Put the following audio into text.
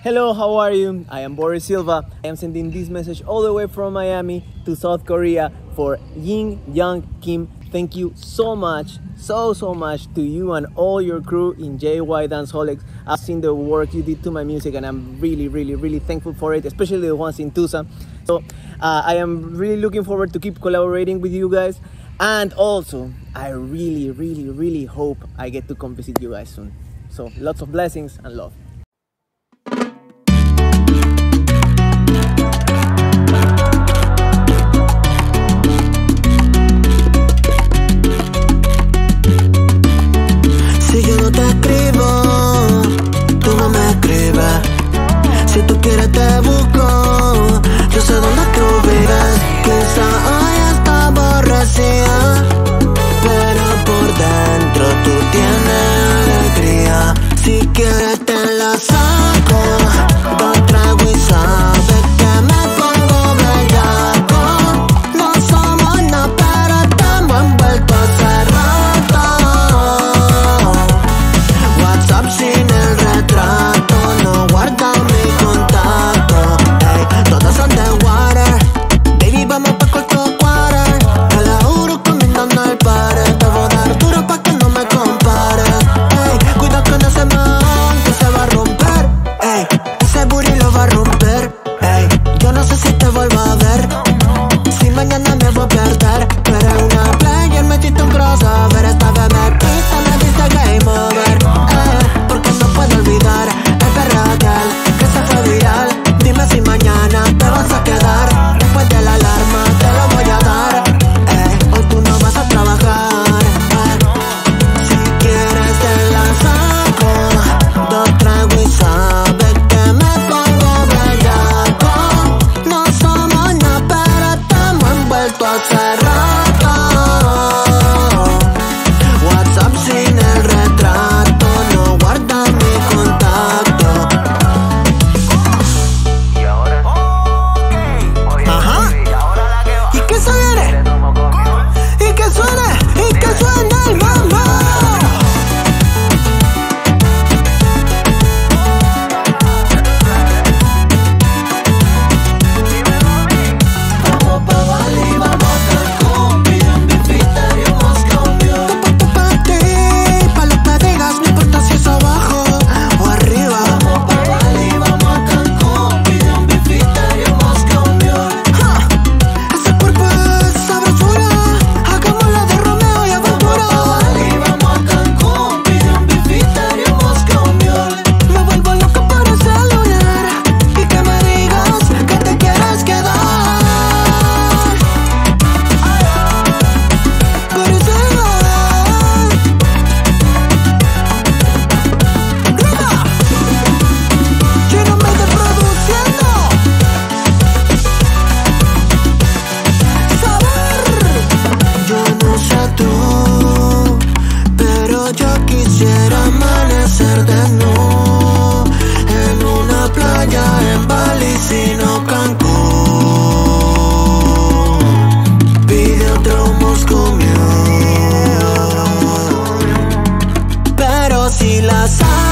Hello, how are you? I am Boris Silva. I am sending this message all the way from Miami to South Korea for Jin Young Kim. Thank you so much, so so much to you and all your crew in JY Dance Holics. I've seen the work you did to my music, and I'm really, really, really thankful for it, especially the ones in Tusa. So uh, I am really looking forward to keep collaborating with you guys, and also I really, really, really hope I get to come visit you guys soon. So lots of blessings and love. suena. last